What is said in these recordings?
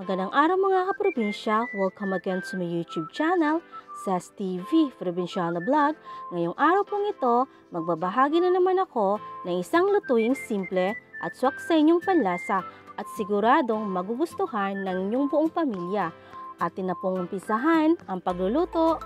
Magandang araw mga kaprobinsya. Welcome again to my YouTube channel, SAS TV, Probinsyano Vlog. Ngayong araw pong ito, magbabahagi na naman ako ng isang lutuing simple at swak sa inyong panlasa at siguradong magugustuhan ng inyong buong pamilya. Atin na pong umpisahan ang pagluluto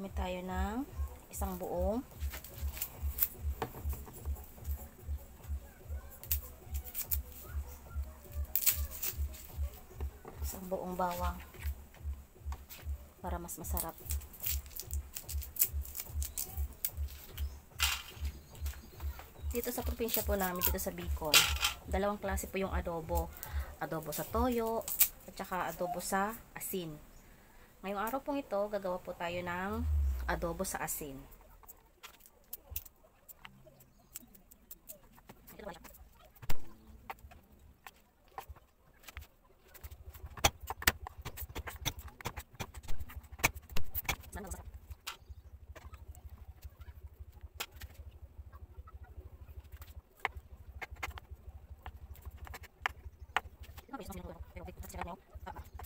Maggamit tayo ng isang buong isang buong bawang para mas masarap. Dito sa probinsya po namin, dito sa Bicol, dalawang klase po yung adobo. Adobo sa toyo at saka adobo sa asin. Ngayong araw pong ito, gagawa po tayo ng adobo sa asin. Tapos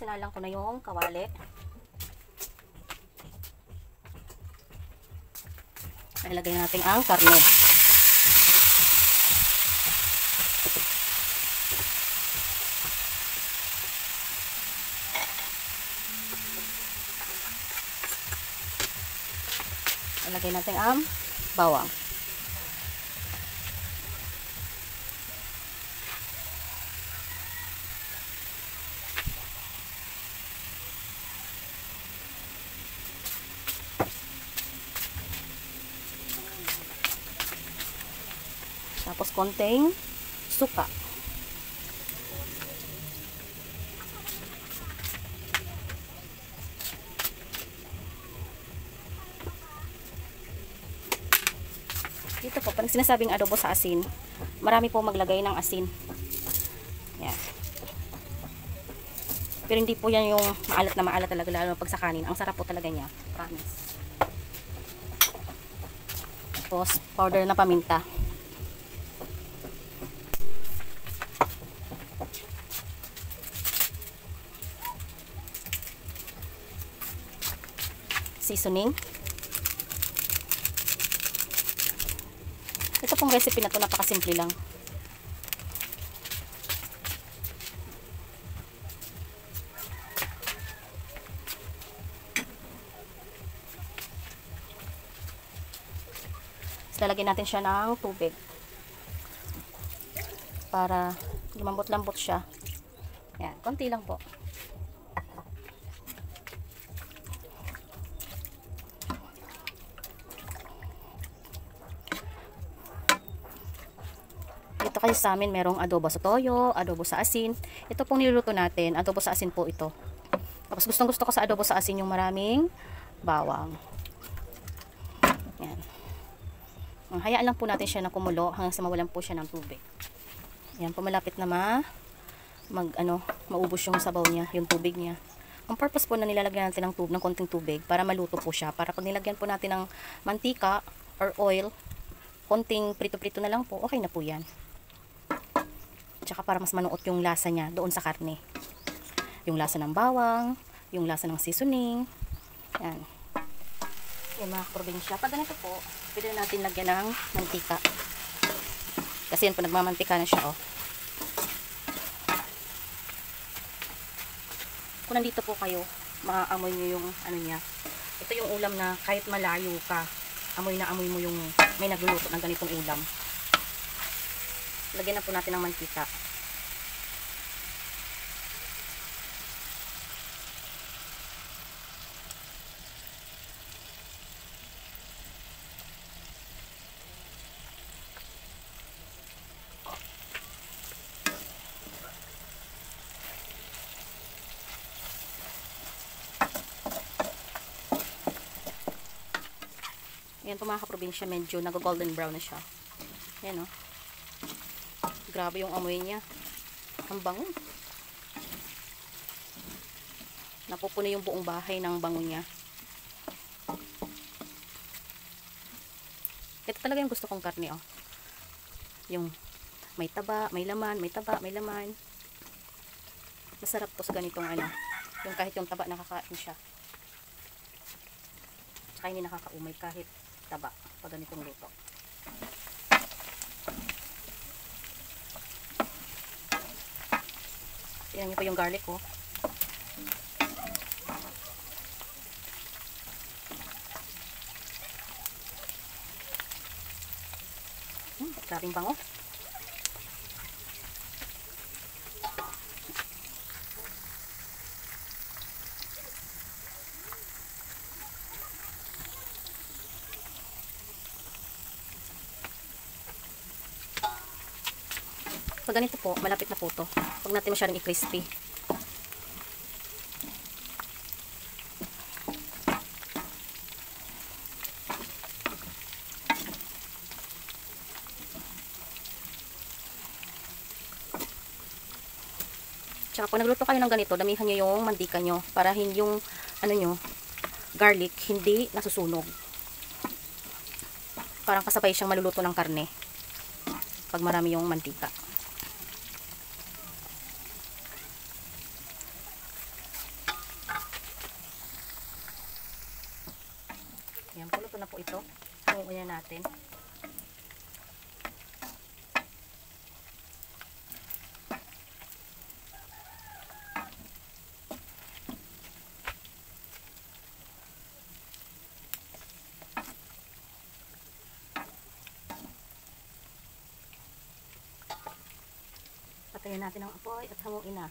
sinalang ko na yung kawali. Ilagay natin ang karne. Ilagay natin ang bawang. Tapos konting suka. Pag sinasabing adobo sa asin, marami po maglagay ng asin. Yan. Pero hindi po yan yung maalat na maalat talaga lalo pag sa kanin. Ang sarap po talaga niya. Promise. Tapos, powder na paminta. seasoning. Ito pong recipe na to napakasimple lang. Lalagyan natin siya ng tubig. Para lumambot-lambot siya. Yan, konti lang po. Dito kasi sa amin merong adobo sa toyo, adobo sa asin. Ito pong niluluto natin, adobo sa asin po ito. Tapos gustong gusto ko sa adobo sa asin yung maraming bawang. Yan. Hayaan lang po natin siya na kumulo hanggang sa mawalan po siya ng tubig. Yan, pumalapit na ma mag ano, maubos yung sabaw niya, yung tubig niya. Ang purpose po na nilalagyan natin ng tubig, ng konting tubig para maluto po siya. Para pag nilagyan po natin ng mantika or oil, konting prito-prito na lang po, okay na po yan. Saka para mas manuot yung lasa niya doon sa karne. Yung lasa ng bawang, yung lasa ng seasoning. Yan. Yan mga probinsya. Pag ganito po, pwede natin lagyan ng mantika. Kasi yan po nagmamantika na siya oh. Kung nandito po kayo, maaamoy nyo yung ano niya. Ito yung ulam na kahit malayo ka, amoy na amoy mo yung may nagluluto ng ganitong ulam. Lagyan na po natin ng mantika. Yan po mga kaprobinsya, medyo nag-golden brown na siya. Yan o. Grabe yung amoy niya. Ang bango. Napupuno yung buong bahay ng bango niya. Ito talaga yung gusto kong karne oh. Yung may taba, may laman, may taba, may laman. Masarap to sa ganitong ano. Yung kahit yung taba nakakain siya. Tsaka hindi nakakaumay kahit taba pag ganitong luto. Tingnan niyo po yung garlic ko. Oh. Hmm, grabing bango. Pag ganito po, malapit na po to. Huwag natin masyadong i-crispy. Tsaka kung nagluto kayo ng ganito, damihan nyo yung mantika nyo para hindi yung ano nyo, garlic hindi nasusunog. Parang kasabay siyang maluluto ng karne pag marami yung mantika. Yan, puluto na po ito. Hanguin na natin. Patayin natin ang apoy at hanguin na.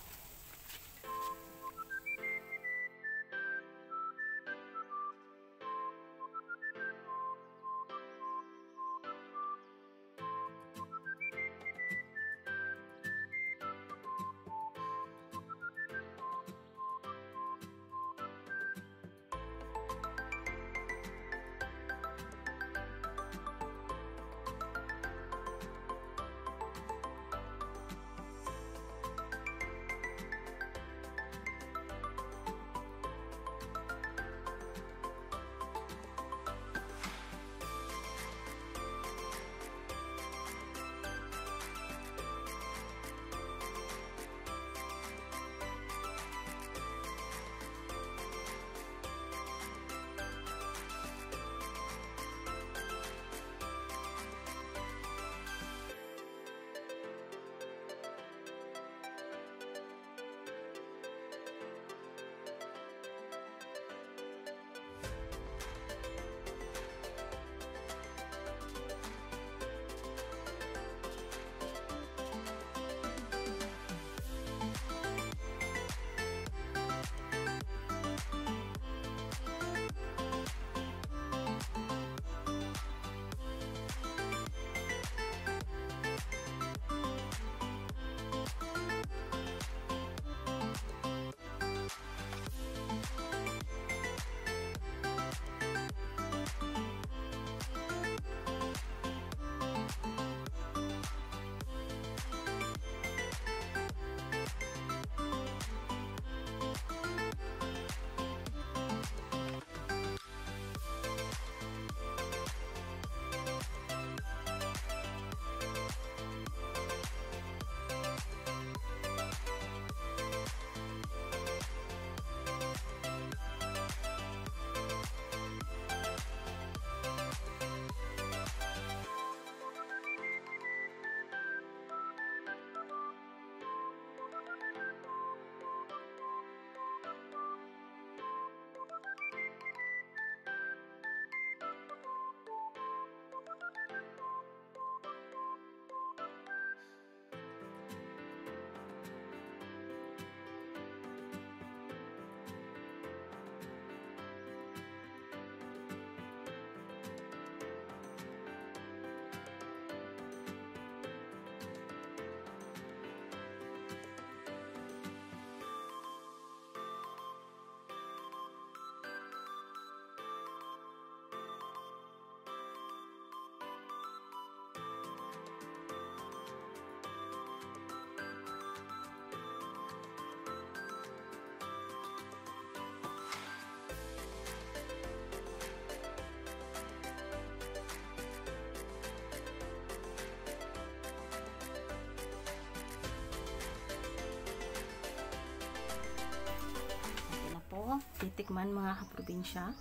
Tikman mga kaprobinsya.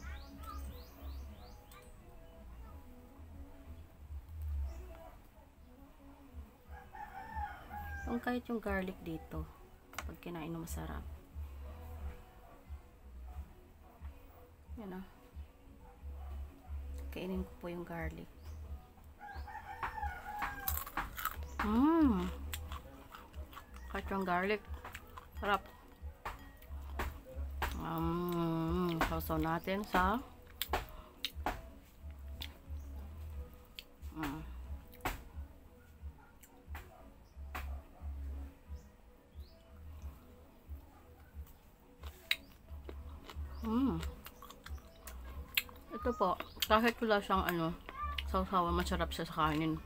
Yung kahit yung garlic dito, pag kinain mo masarap. Yan ah. Kainin ko po yung garlic. Mmm. Kahit yung garlic. Sarap. Sausaw natin sa mm. Mm. Ito po, kahit wala siyang ano, sausawan, masarap siya sa kanin.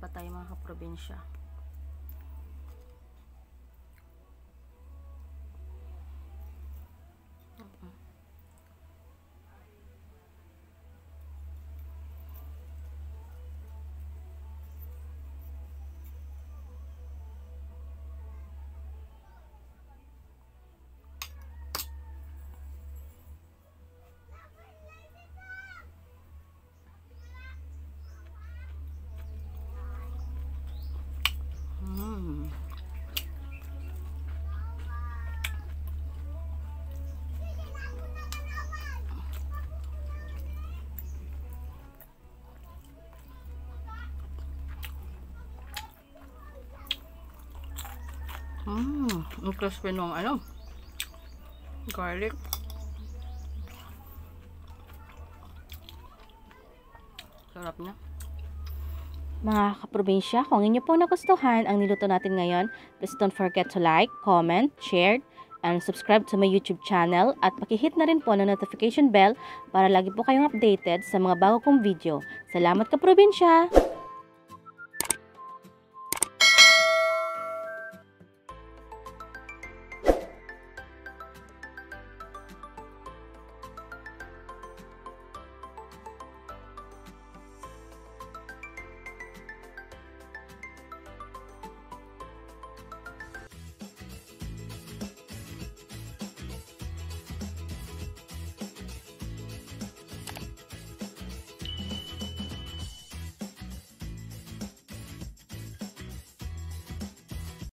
Pa tayo mga kaprobinsya. Mmm, ang crispy nung ano, garlic. Sarap niya. Mga kaprobinsya, kung inyo po nagustuhan ang niluto natin ngayon, please don't forget to like, comment, share, and subscribe to my YouTube channel at pakihit na rin po ng notification bell para lagi po kayong updated sa mga bago kong video. Salamat kaprobinsya!